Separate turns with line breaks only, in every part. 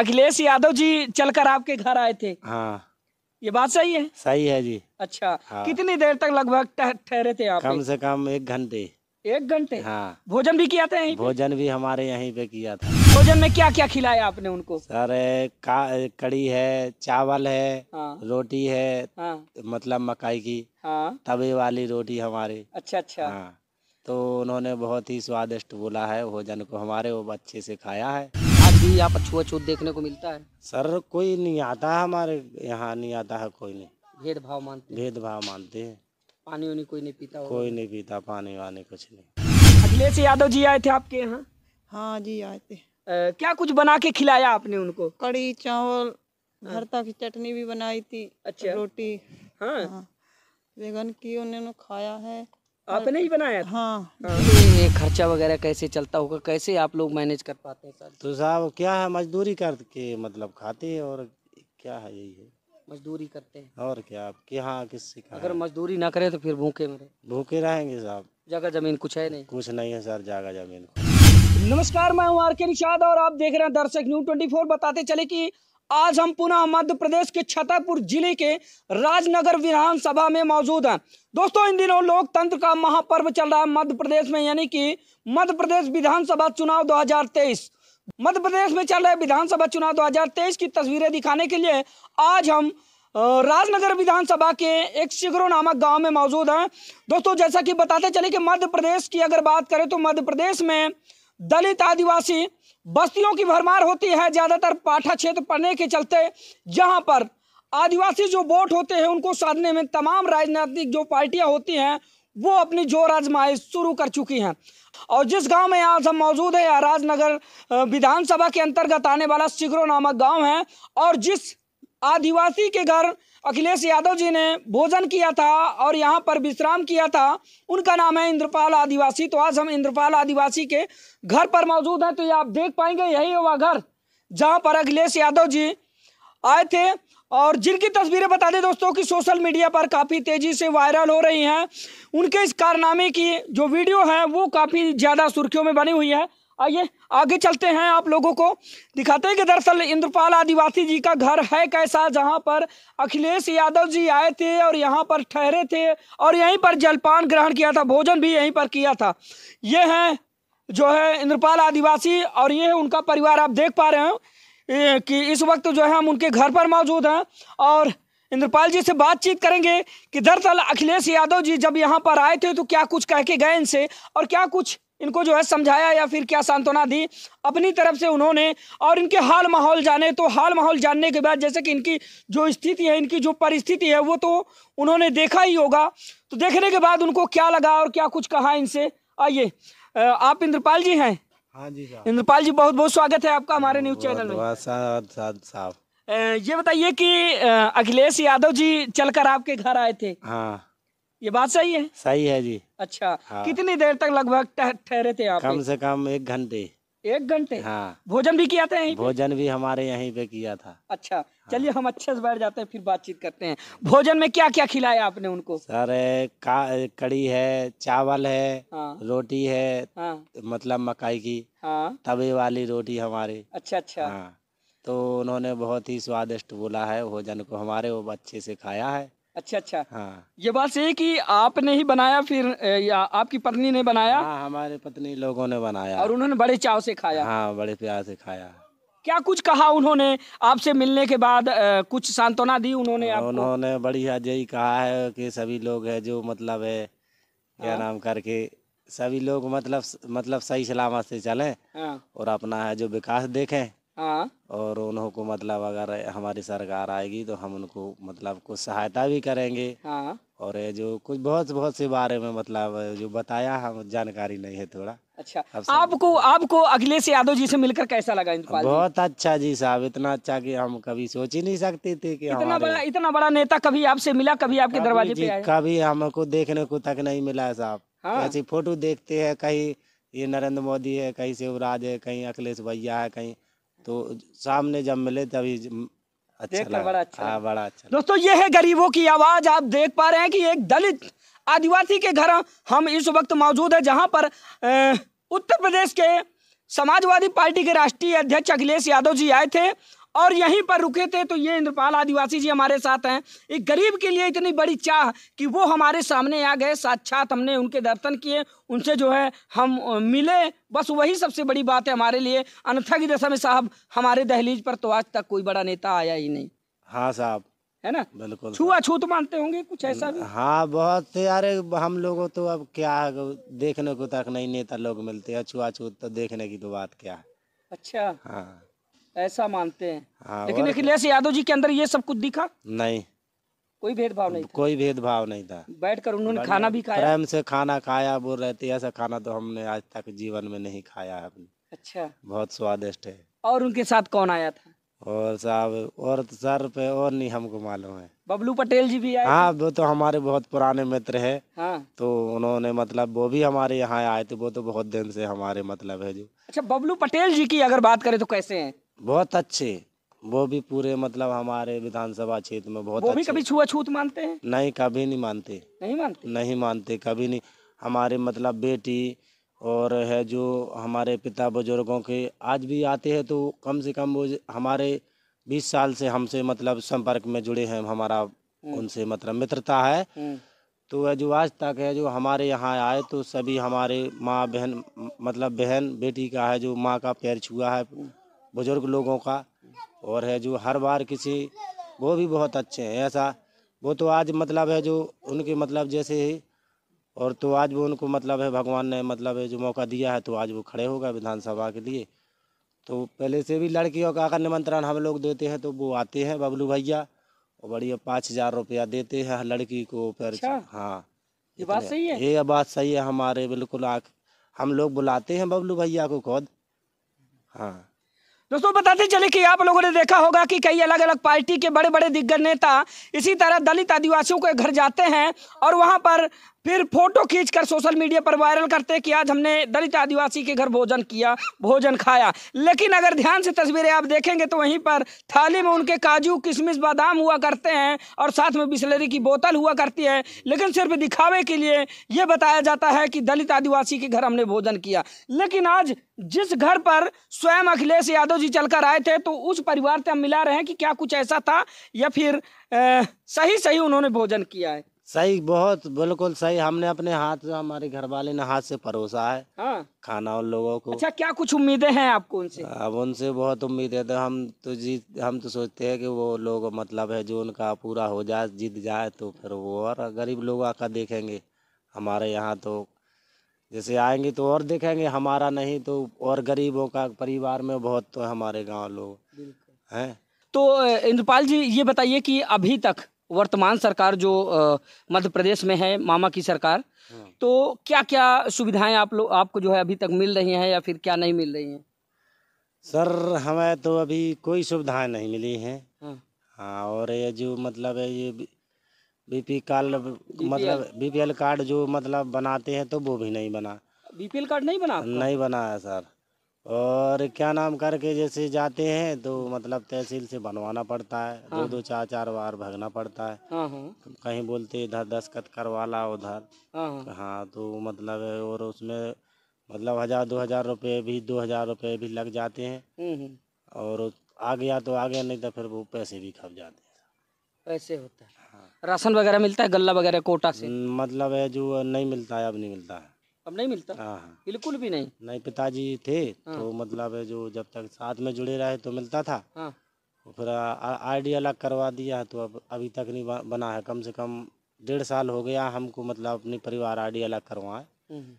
अखिलेश यादव जी चलकर आपके घर आए थे हाँ ये बात सही है
सही है जी अच्छा हाँ। कितनी
देर तक लगभग ठहरे थे आप कम से
कम एक घंटे
एक घंटे हाँ भोजन भी किया था
यहीं भोजन भी हमारे यहीं पे किया था भोजन
में क्या क्या खिलाया आपने उनको
सर कड़ी है चावल है हाँ। रोटी है हाँ। मतलब मकाई की हाँ। तवे वाली रोटी हमारी अच्छा अच्छा हाँ। तो उन्होंने बहुत ही स्वादिष्ट बोला है भोजन को हमारे वो अच्छे से खाया है भी आप अछूत देखने को मिलता है सर कोई नहीं आता है हमारे यहाँ नहीं आता है कोई नहीं भेदभाव मानते भेदभाव मानते हैं पानी उनी कोई नहीं पीता कोई नहीं पीता पानी वानी कुछ नहीं
अखिलेश यादव जी आए थे आपके यहाँ हाँ जी आए थे क्या कुछ बना के खिलाया आपने
उनको कड़ी चावल भरता की चटनी भी बनाई थी अच्छा रोटी हाँ, हाँ। बैगन की उन्होंने खाया है
आपने ही बनाया हाँ, हाँ तो ये खर्चा वगैरह कैसे चलता होगा कैसे आप लोग मैनेज कर पाते हैं सर तो साहब क्या है मजदूरी करके मतलब खाते हैं और क्या है यही है
मजदूरी करते
हैं और क्या आपके यहाँ किससे अगर मजदूरी ना करें तो फिर भूखे मरे भूखे रहेंगे साहब जगह जमीन कुछ है नहीं कुछ नहीं है सर जगह जमीन
नमस्कार मैं हूँ आर के निषाद और आप देख रहे हैं दर्शक न्यूज ट्वेंटी बताते चले की आज हम पुनः मध्य प्रदेश के छतरपुर जिले के राजनगर विधानसभा में मौजूद हैं दोस्तों इन दिनों लोकतंत्र का महापर्व चल रहा है मध्य प्रदेश में यानी कि मध्य प्रदेश विधानसभा चुनाव 2023 मध्य प्रदेश में चल रहे विधानसभा चुनाव 2023 की तस्वीरें दिखाने के लिए आज हम राजनगर विधानसभा के एक शिगरो नामक गांव में मौजूद हैं दोस्तों जैसा कि बताते चले कि मध्य प्रदेश की अगर बात करें तो मध्य प्रदेश में दलित आदिवासी बस्तियों की भरमार होती है ज़्यादातर पाठा क्षेत्र पड़ने के चलते जहाँ पर आदिवासी जो वोट होते हैं उनको साधने में तमाम राजनीतिक जो पार्टियां होती हैं वो अपनी जोर आजमाइश शुरू कर चुकी हैं और जिस गांव में आज हम मौजूद है राजनगर विधानसभा के अंतर्गत आने वाला सिगरो नामक गाँव है और जिस आदिवासी के घर अखिलेश यादव जी ने भोजन किया था और यहाँ पर विश्राम किया था उनका नाम है इंद्रपाल आदिवासी तो आज हम इंद्रपाल आदिवासी के घर पर मौजूद हैं तो ये आप देख पाएंगे यही वह घर जहाँ पर अखिलेश यादव जी आए थे और जिनकी तस्वीरें बता दें दोस्तों कि सोशल मीडिया पर काफ़ी तेज़ी से वायरल हो रही हैं उनके इस कारनामे की जो वीडियो है वो काफ़ी ज़्यादा सुर्खियों में बनी हुई है आइए आगे चलते हैं आप लोगों को दिखाते हैं कि दरअसल इंद्रपाल आदिवासी जी का घर है कैसा जहां पर अखिलेश यादव जी आए थे और यहां पर ठहरे थे और यहीं पर जलपान ग्रहण किया था भोजन भी यहीं पर किया था ये हैं जो है इंद्रपाल आदिवासी और ये है उनका परिवार आप देख पा रहे हैं कि इस वक्त जो है हम उनके घर पर मौजूद हैं और इंद्रपाल जी से बातचीत करेंगे कि दरअसल अखिलेश यादव जी जब यहाँ पर आए थे तो क्या कुछ कह के गए इनसे और क्या कुछ इनको जो है समझाया या फिर क्या सांत्वना दी अपनी तरफ से उन्होंने और इनके हाल माहौल जाने तो हाल माहौल जानने के बाद जैसे कि इनकी जो स्थिति है इनकी जो परिस्थिति है वो तो उन्होंने देखा ही होगा तो देखने के बाद उनको क्या लगा और क्या कुछ कहा इनसे आइए आप इंद्रपाल जी हैं हाँ जी साहब इंद्रपाल जी बहुत बहुत स्वागत है आपका हमारे न्यूज चैनल में ये बताइए कि अखिलेश यादव जी चलकर आपके घर आए थे हाँ ये बात सही है सही है जी अच्छा हाँ। कितनी देर तक लगभग ठहरे थे आप कम से
कम एक घंटे
एक घंटे हाँ भोजन भी किया
था यहीं भोजन भी हमारे यहीं पे किया था
अच्छा हाँ। चलिए हम अच्छे से बैठ जाते हैं फिर बातचीत करते हैं भोजन में क्या क्या खिलाया आपने उनको
सर का कड़ी है चावल है हाँ। रोटी है हाँ। मतलब मकाई की हाँ। तवे वाली रोटी हमारी अच्छा अच्छा हाँ। तो उन्होंने बहुत ही स्वादिष्ट बोला है भोजन को हमारे वो अच्छे से खाया है अच्छा अच्छा हाँ
ये बात सही कि आपने ही बनाया फिर या आपकी पत्नी ने बनाया हाँ हमारे
पत्नी लोगों ने बनाया और उन्होंने बड़े चाव से खाया हाँ बड़े प्यार से खाया
क्या कुछ कहा उन्होंने आपसे मिलने के बाद आ, कुछ सांत्वना दी उन्होंने
हाँ, आपको? उन्होंने बढ़िया यही कहा है कि सभी लोग है जो मतलब है क्या हाँ। नाम करके सभी लोग मतलब मतलब सही सलामत से चलें हाँ। और अपना है जो विकास देखें हाँ। और और उनको मतलब अगर हमारी सरकार आएगी तो हम उनको मतलब कुछ सहायता भी करेंगे हाँ। और ये जो कुछ बहुत बहुत से बारे में मतलब जो बताया हम जानकारी नहीं है थोड़ा
अच्छा आपको आपको अखिलेश यादव जी से मिलकर कैसा लगा इंदपाल
बहुत अच्छा जी साहब इतना अच्छा कि हम कभी सोच ही नहीं सकते थे कि इतना बड़ा
इतना बड़ा नेता कभी आपसे मिला कभी आपके दरवाजे पे
कभी हमको देखने को तक नहीं मिला है साहब हाँ। ऐसी फोटो देखते हैं कहीं ये नरेंद्र मोदी है कहीं शिवराज है कहीं अखिलेश भैया है कहीं तो सामने जब मिले तभी अच्छा बड़ा अच्छा हाँ बड़ा अच्छा दोस्तों ये है गरीबों की आवाज़ आप देख
पा रहे हैं कि एक दलित आदिवासी के घर हम इस वक्त मौजूद है जहाँ पर उत्तर प्रदेश के समाजवादी पार्टी के राष्ट्रीय अध्यक्ष अखिलेश यादव जी आए थे और यहीं पर रुके थे तो ये इंद्रपाल आदिवासी जी हमारे साथ हैं एक गरीब के लिए इतनी बड़ी चाह कि वो हमारे सामने आ गए साक्षात हमने उनके दर्शन किए उनसे जो है हम मिले बस वही सबसे बड़ी बात है हमारे लिए अनथा की दशा में साहब हमारे दहलीज पर तो आज तक कोई बड़ा नेता आया ही नहीं
हाँ साहब है ना बिल्कुल
छूत मानते होंगे कुछ ऐसा भी
हाँ बहुत यार हम लोगों तो अब क्या देखने को तक नहीं नेता लोग मिलते हैं छुआछूत तो देखने की तो बात क्या है अच्छा हाँ
ऐसा मानते हैं
हाँ, लेकिन अखिलेश
यादव जी के अंदर ये सब कुछ दिखा नहीं कोई भेदभाव नहीं
कोई भेदभाव नहीं था
बैठ कर उन्होंने खाना भी खाया प्रेम
से खाना खाया बोल रहे थे ऐसा खाना तो हमने आज तक जीवन में नहीं खाया है अच्छा बहुत स्वादिष्ट है
और उनके साथ कौन आया था
और साहब और तो सर पे और नहीं हमको मालूम है
बबलू पटेल जी भी आए हाँ
वो तो हमारे बहुत पुराने मित्र है हाँ। तो उन्होंने मतलब वो भी हमारे यहाँ आए थे वो तो बहुत दिन से हमारे मतलब है जो
अच्छा बबलू पटेल जी की अगर बात करें तो कैसे हैं
बहुत अच्छे वो भी पूरे मतलब हमारे विधानसभा क्षेत्र में बहुत वो भी कभी
छुआ छूत मानते हैं
नहीं कभी नहीं मानते नहीं मानते नहीं मानते कभी नहीं हमारे मतलब बेटी और है जो हमारे पिता बुजुर्गों के आज भी आते हैं तो कम से कम वो हमारे बीस साल से हमसे मतलब संपर्क में जुड़े हैं हमारा
हम्म। उनसे
मतलब मित्रता है हम्म। तो है जो आज तक है जो हमारे यहाँ आए तो सभी हमारे माँ बहन मतलब बहन बेटी का है जो माँ का पैर छुआ है हम्म। बुज़ुर्ग लोगों का और है जो हर बार किसी वो भी बहुत अच्छे हैं ऐसा वो तो आज मतलब है जो उनके मतलब जैसे ही और तो आज वो उनको मतलब है भगवान ने मतलब है जो मौका दिया है तो आज वो खड़े होगा विधानसभा के लिए तो पहले से भी लड़कियों का अगर निमंत्रण हम लोग देते हैं तो वो आते हैं बबलू भैया और बढ़िया पाँच हज़ार रुपया देते हैं हर लड़की को फिर अच्छा। हाँ ये बात सही है ये बात सही है हमारे बिल्कुल आख हम लोग बुलाते हैं बबलू भैया को खुद हाँ
दोस्तों बताते चले कि आप लोगों ने देखा होगा कि कई अलग अलग पार्टी के बड़े बड़े दिग्गज नेता इसी तरह दलित आदिवासियों के घर जाते हैं और वहां पर फिर फोटो खींचकर सोशल मीडिया पर वायरल करते हैं कि आज हमने दलित आदिवासी के घर भोजन किया भोजन खाया लेकिन अगर ध्यान से तस्वीरें आप देखेंगे तो वहीं पर थाली में उनके काजू किशमिश बादाम हुआ करते हैं और साथ में बिस्लरी की बोतल हुआ करती है लेकिन सिर्फ दिखावे के लिए ये बताया जाता है कि दलित आदिवासी के घर हमने भोजन किया लेकिन आज जिस घर पर स्वयं अखिलेश यादव जी चलकर आए थे तो उस परिवार से हम मिला रहे हैं कि क्या कुछ ऐसा था या फिर ए, सही सही उन्होंने भोजन किया है
सही बहुत बिल्कुल सही हमने अपने हाथ से हमारे घर वाले ने हाथ से परोसा है हाँ। खाना उन लोगों को अच्छा
क्या कुछ उम्मीदें हैं आपको उनसे
अब उनसे बहुत उम्मीद है तो हम तो जीत हम तो सोचते हैं कि वो लोग मतलब है जो उनका पूरा हो जाए जीत जाए तो फिर वो और गरीब लोग आकर देखेंगे हमारे यहाँ तो जैसे आएंगे तो और देखेंगे हमारा नहीं तो और गरीबों का परिवार में बहुत तो हमारे गांव लोग हैं
तो इंद्रपाल जी ये बताइए कि अभी तक वर्तमान सरकार जो मध्य प्रदेश में है मामा की सरकार हाँ। तो क्या क्या सुविधाएं आप लोग आपको जो है अभी तक मिल रही हैं या फिर क्या नहीं मिल रही हैं
सर हमें तो अभी कोई सुविधाएं नहीं मिली हैं हाँ, हाँ और ये जो मतलब है ये बीपी कार्ड मतलब बीपीएल कार्ड जो मतलब बनाते हैं तो वो भी नहीं बना बीपीएल कार्ड नहीं बना नहीं बना है सर और क्या नाम करके जैसे जाते हैं तो मतलब तहसील से बनवाना पड़ता है हाँ। दो दो चार चार बार भगना पड़ता है हाँ।, हाँ। कहीं बोलते इधर दस्खत करवा ला उधर हाँ।, हाँ, हाँ तो मतलब और उसमें मतलब हजार दो हजार रुपये भी दो हजार रुपये भी लग जाते हैं हम्म, हम्म। और आ गया तो आ गया नहीं तो फिर वो पैसे भी खप जाते
हैं पैसे होता है राशन वगैरह मिलता है
गला वगैरह कोटा से मतलब है जो नहीं मिलता है अब नहीं मिलता है
अब नहीं मिलता हाँ,
हाँ। बिल्कुल भी नहीं नहीं पिताजी थे हाँ। तो मतलब है जो जब तक साथ में जुड़े रहे तो मिलता था तो फिर फिर आईडी अलग करवा दिया है तो अब अभी तक नहीं बना है कम से कम डेढ़ साल हो गया हमको मतलब अपने परिवार आईडी अलग करवाए हम्म, हम्म।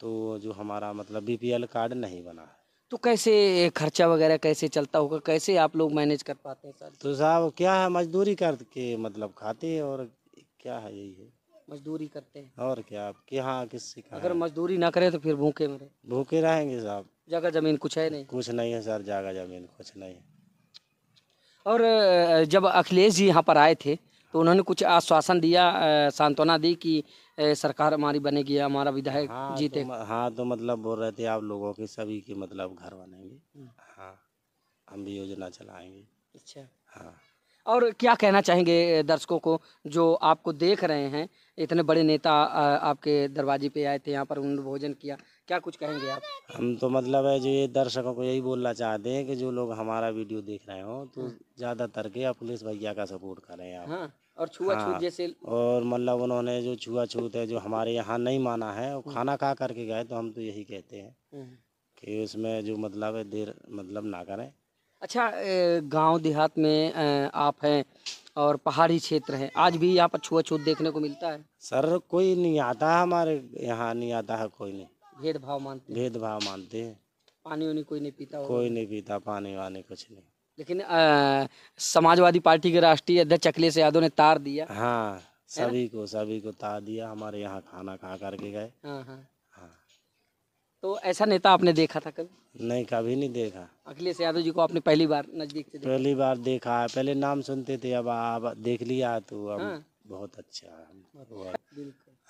तो जो हमारा मतलब बीपीएल कार्ड नहीं बना है
तो कैसे खर्चा वगैरह कैसे चलता होगा कैसे आप लोग मैनेज
कर पाते हैं सर तो साहब क्या है मजदूरी करके मतलब खाते हैं और क्या है यही है मजदूरी करते हैं और क्या आपके यहाँ किससे अगर मजदूरी ना करें तो फिर भूखे मरे भूखे रहेंगे साहब जगह जमीन कुछ है नहीं कुछ नहीं है सर जगह जमीन कुछ नहीं है
और जब अखिलेश जी यहाँ पर आए थे तो उन्होंने कुछ आश्वासन दिया
सांत्वना दी कि सरकार हमारी बनेगी हमारा विधायक हाँ, तो जीते तो, हाँ तो मतलब बोल रहे थे आप लोगों के सभी के मतलब घर बनेंगे हम्म। हाँ हम भी योजना चलाएंगे अच्छा हाँ
और क्या कहना चाहेंगे दर्शकों को जो आपको देख रहे हैं इतने बड़े नेता आपके दरवाजे पे आए थे यहाँ पर उन्होंने भोजन किया क्या कुछ कहेंगे आप
हम तो मतलब है जो ये दर्शकों को यही बोलना चाहते हैं कि जो लोग हमारा वीडियो देख रहे हो तो हाँ। ज़्यादातर के पुलिस भैया का सपोर्ट करें आप हाँ।
और छुआछूत छूत हाँ, जैसे
और मतलब उन्होंने जो छुआछूत है जो हमारे यहाँ नहीं माना है वो हम्म। खाना खा करके गए तो हम तो यही कहते हैं हम्म। कि उसमें जो मतलब है देर मतलब ना करें अच्छा गांव देहात में आप हैं और पहाड़ी क्षेत्र है आज भी यहाँ पर छुआ छूत देखने को मिलता है सर कोई नहीं आता है हमारे यहाँ नहीं आता है कोई नहीं
भेदभाव मानते
भेदभाव मानते हैं पानी उनी कोई नहीं पीता कोई नहीं पीता पानी वानी कुछ नहीं
लेकिन समाजवादी पार्टी के राष्ट्रीय अध्यक्ष अखिलेश यादव ने तार दिया
हाँ सभी को सभी को तार दिया हमारे यहाँ खाना खा करके गए हाँ, हाँ। हाँ। तो
ऐसा नेता आपने देखा था कभी
नहीं कभी नहीं देखा अखिलेश यादव जी को आपने पहली बार नजदीक से पहली बार देखा है पहले नाम सुनते थे अब आप देख लिया तो अब हाँ। बहुत अच्छा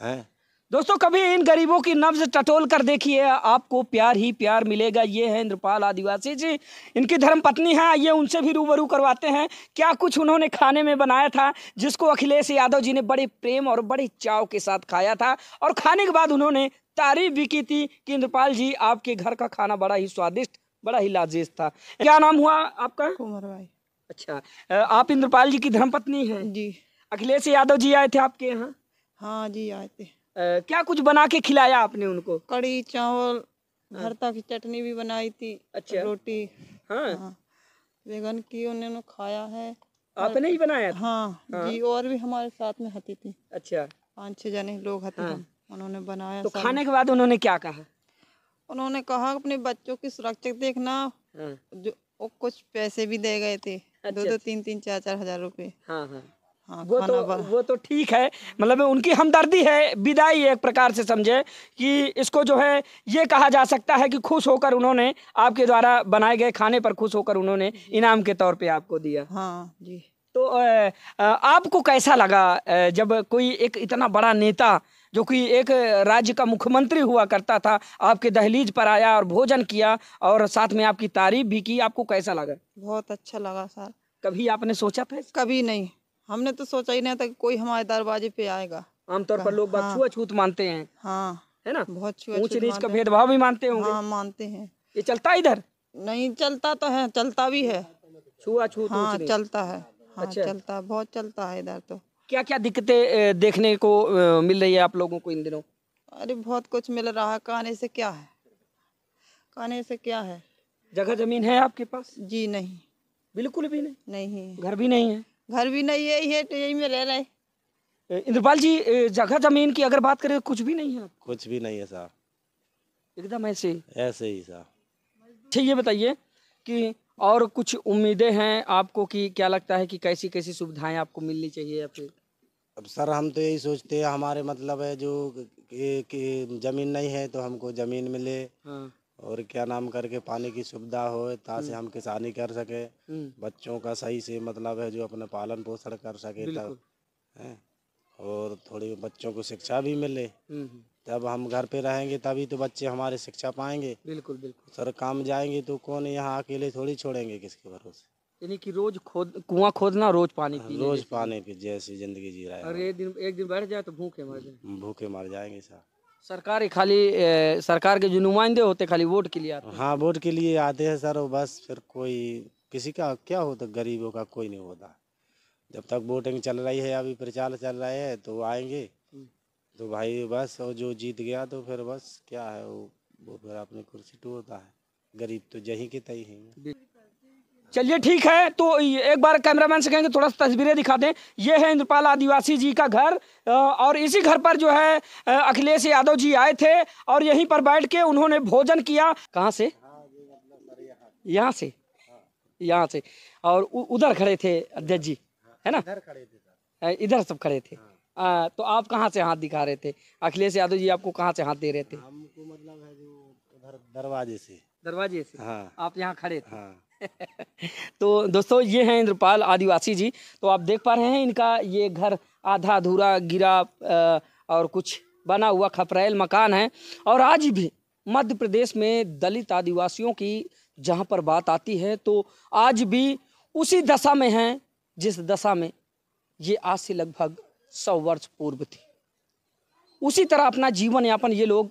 है दोस्तों कभी इन गरीबों की नब्ज टटोल कर देखिए आपको
प्यार ही प्यार मिलेगा ये है इंद्रपाल आदिवासी जी इनकी धर्म पत्नी है ये उनसे भी रूबरू करवाते हैं क्या कुछ उन्होंने खाने में बनाया था जिसको अखिलेश यादव जी ने बड़े प्रेम और बड़े चाव के साथ खाया था और खाने के बाद उन्होंने तारीफ भी की थी कि इंद्रपाल जी आपके घर का खाना बड़ा ही स्वादिष्ट बड़ा ही लाजेज था क्या नाम हुआ आपका कुमार भाई अच्छा आप इंद्रपाल जी की धर्म पत्नी हैं जी अखिलेश यादव जी आए थे आपके यहाँ हाँ जी आए थे क्या कुछ बना के खिलाया आपने उनको कड़ी चावल
हाँ। भरता की चटनी भी बनाई थी अच्छा रोटी हाँ, हाँ। की
उन्होंने खाया है आपने ही बनाया था? हाँ, हाँ जी
और भी हमारे साथ में हती थी अच्छा पाँच छह जने लोग हती हाँ। उन्होंने बनाया तो खाने के बाद उन्होंने क्या कहा उन्होंने कहा अपने बच्चों की सुरक्षा देखना हाँ। जो कुछ पैसे भी दे गए थे अच्छा, दो दो तीन तीन चार चार हजार रूपए हाँ, हाँ।
हाँ, वो तो वो तो ठीक है मतलब उनकी हमदर्दी है विदाई एक प्रकार से समझे कि इसको जो है ये कहा जा सकता है कि खुश होकर उन्होंने आपके द्वारा बनाए गए खाने पर खुश होकर उन्होंने इनाम के तौर पे आपको दिया हाँ जी तो आपको कैसा लगा जब कोई एक इतना बड़ा नेता जो कि एक राज्य का मुख्यमंत्री हुआ करता था आपके दहलीज पर आया और भोजन किया और साथ में आपकी तारीफ भी की आपको कैसा लगा
बहुत अच्छा लगा सर कभी
आपने सोचा था कभी
नहीं हमने तो सोचा ही नहीं था कि कोई हमारे दरवाजे पे आएगा
आमतौर पर लोग बात हाँ। छुआ छूत मानते हैं
हाँ है ना बहुत छुआ नीच का भेदभाव
भी मानते होंगे हाँ
मानते हैं ये चलता इधर नहीं चलता तो है चलता भी है छुआ छूत हाँ चलता है हाँ अच्छा। चलता है बहुत चलता है इधर तो
क्या क्या दिक्कतें देखने को मिल रही है आप लोगों को इन दिनों
अरे बहुत कुछ मिल रहा है कहने से क्या है कहने से क्या है जगह जमीन है आपके पास जी नहीं बिल्कुल भी नहीं नहीं घर भी नहीं है घर भी नहीं है है तो यही में रह रहे
इंद्रपाल जी जगह जमीन की अगर बात करें कुछ भी नहीं है
कुछ भी नहीं है साहब एकदम ऐसे ऐसे ही साहब
अच्छा ये बताइए कि और कुछ उम्मीदें हैं आपको कि क्या लगता है कि कैसी कैसी सुविधाएं आपको मिलनी चाहिए या फिर
अब सर हम तो यही सोचते हैं हमारे मतलब है जो कि जमीन नहीं है तो हमको जमीन मिले हाँ। और क्या नाम करके पानी की सुविधा हो ताकि हम्म। हम किसानी कर सके हम्म। बच्चों का सही से मतलब है जो अपने पालन पोषण कर सके तब है और थोड़ी बच्चों को शिक्षा भी मिले हम्म, जब हम घर पे रहेंगे तभी तो बच्चे हमारे शिक्षा पाएंगे बिल्कुल बिल्कुल सर काम जाएंगे तो कौन यहाँ अकेले थोड़ी छोड़ेंगे किसके भरोसे यानी कि
रोज खोद कुआं खोदना रोज पानी पीने रोज पानी
पी जैसी जिंदगी जी रहा है अरे दिन एक दिन बैठ जाए तो भूखे मर जाए भूखे मर जाएंगे साहब
सरकार खाली ए, सरकार के जो नुमाइंदे होते खाली वोट के लिए आते
हाँ वोट के लिए आते हैं सर बस फिर कोई किसी का क्या होता गरीबों का कोई नहीं होता जब तक वोटिंग चल रही है अभी प्रचार चल रहा है तो आएंगे हम्म। तो भाई बस और जो जीत गया तो फिर बस क्या है वो वो फिर अपने कुर्सी टूटता है गरीब तो जही के तय है
चलिए ठीक है तो एक बार कैमरामैन से कहेंगे थोड़ा सा तस्वीरें दिखा दें ये है इंद्रपाल आदिवासी जी का घर और इसी घर पर जो है अखिलेश यादव जी आए थे और यहीं पर बैठ के उन्होंने भोजन किया कहाँ से यहाँ से यहाँ से और उधर खड़े थे अध्यक्ष जी
है ना
इधर सब खड़े थे आ, हाँ। तो आप कहाँ से हाथ दिखा रहे थे अखिलेश यादव जी आपको कहाँ से हाथ दे रहे थे हमको मतलब है
जो दरवाजे से दरवाजे से हाँ आप यहाँ खड़े थे हाँ
तो दोस्तों ये हैं इंद्रपाल आदिवासी जी तो आप देख पा रहे हैं इनका ये घर आधा अधूरा गिरा और कुछ बना हुआ खपरेल मकान है और आज भी मध्य प्रदेश में दलित आदिवासियों की जहाँ पर बात आती है तो आज भी उसी दशा में हैं जिस दशा में ये आज से लगभग सौ वर्ष पूर्व थी उसी तरह अपना जीवन यापन ये लोग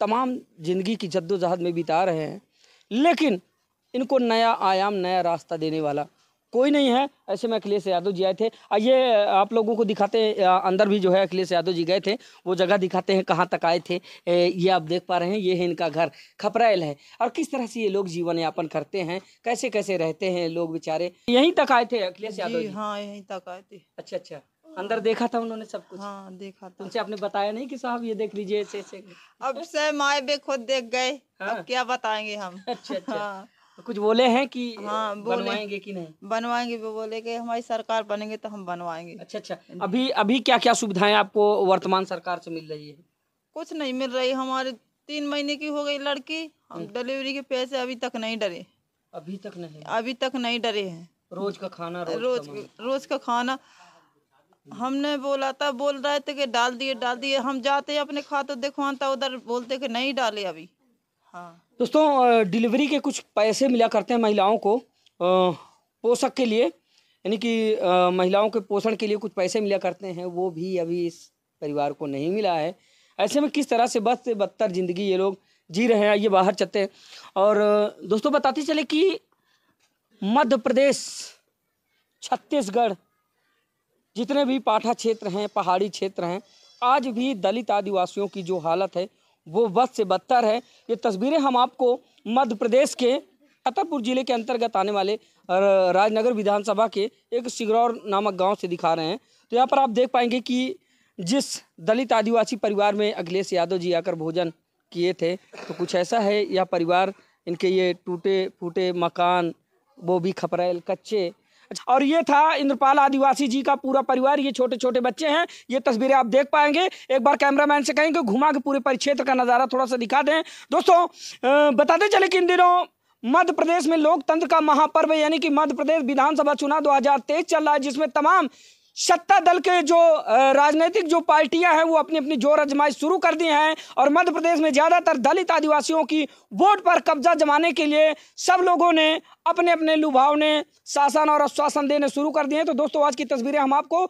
तमाम जिंदगी की जद्दोजहद में बिता रहे हैं लेकिन इनको नया आयाम नया रास्ता देने वाला कोई नहीं है ऐसे में अखिलेश यादव जी आए थे आइए आप लोगों को दिखाते हैं अंदर भी जो है अखिलेश यादव जी गए थे वो जगह दिखाते हैं कहाँ तक आए थे ये आप देख पा रहे हैं ये है इनका घर खपराइल है और किस तरह से ये लोग जीवन यापन करते हैं कैसे कैसे रहते हैं लोग बेचारे यहीं तक आए थे अखिलेश यादव जी हाँ
यहीं तक आए थे अच्छा अच्छा अंदर देखा
था उन्होंने सब कुछ हाँ
देखा था उनसे आपने बताया नहीं कि साहब ये देख लीजिए ऐसे ऐसे अब से माए भी खुद देख गए हाँ? अब क्या बताएंगे हम अच्छा अच्छा हाँ।
कुछ बोले हैं कि हाँ, बनवाएंगे
कि नहीं बनवाएंगे वो बोले कि हमारी सरकार बनेंगे तो हम बनवाएंगे अच्छा अच्छा
अभी अभी क्या क्या सुविधाएं आपको वर्तमान सरकार से मिल रही है
कुछ नहीं मिल रही हमारे तीन महीने की हो गई लड़की हम डिलीवरी हम्म। के पैसे अभी तक नहीं डरे अभी तक नहीं अभी तक नहीं डरे हैं रोज का खाना रोज रोज का, रोज का खाना हमने बोला था बोल रहे थे कि डाल दिए डाल दिए हम जाते अपने खाते देखवाता उधर बोलते कि नहीं डाले अभी
हाँ दोस्तों डिलीवरी के कुछ पैसे मिला करते हैं महिलाओं को पोषक के लिए यानी कि महिलाओं के पोषण के लिए कुछ पैसे मिला करते हैं वो भी अभी इस परिवार को नहीं मिला है ऐसे में किस तरह से बद से बदतर ज़िंदगी ये लोग जी रहे हैं ये बाहर चलते हैं और दोस्तों बताते चले कि मध्य प्रदेश छत्तीसगढ़ जितने भी पाठा क्षेत्र हैं पहाड़ी क्षेत्र हैं आज भी दलित आदिवासियों की जो हालत है वो बस से बदतर है ये तस्वीरें हम आपको मध्य प्रदेश के छतरपुर ज़िले के अंतर्गत आने वाले राजनगर विधानसभा के एक सिगरौर नामक गांव से दिखा रहे हैं तो यहाँ पर आप देख पाएंगे कि जिस दलित आदिवासी परिवार में अखिलेश यादव जी आकर भोजन किए थे तो कुछ ऐसा है यह परिवार इनके ये टूटे फूटे मकान वो भी खपरेल कच्चे अच्छा, और ये था इंद्रपाल आदिवासी जी का पूरा परिवार ये छोटे छोटे बच्चे हैं ये तस्वीरें आप देख पाएंगे एक बार कैमरामैन से कहेंगे घुमा के पूरे परिक्षेत्र का नज़ारा थोड़ा सा दिखा दें दोस्तों बताते चले कि इन दिनों मध्य प्रदेश में लोकतंत्र का महापर्व यानी कि मध्य प्रदेश विधानसभा चुनाव दो चल रहा है जिसमें तमाम सत्ता दल के जो राजनीतिक जो पार्टियां हैं वो अपनी अपनी जोर अजमाई शुरू कर दी हैं और मध्य प्रदेश में ज़्यादातर दलित आदिवासियों की वोट पर कब्जा जमाने के लिए सब लोगों ने अपने अपने लुभाव ने शासन और आश्वासन देने शुरू कर दिए हैं तो दोस्तों आज की तस्वीरें हम आपको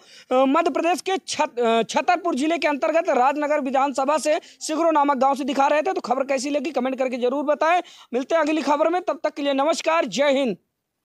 मध्य प्रदेश के छतरपुर जिले के अंतर्गत राजनगर विधानसभा से सिगरो नामक गांव से दिखा रहे थे तो खबर कैसी लगी कमेंट करके जरूर बताएं मिलते हैं अगली खबर में तब तक के लिए नमस्कार जय हिंद